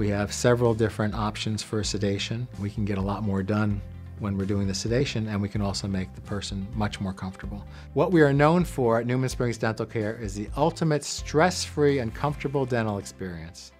We have several different options for sedation. We can get a lot more done when we're doing the sedation and we can also make the person much more comfortable. What we are known for at Newman Springs Dental Care is the ultimate stress-free and comfortable dental experience.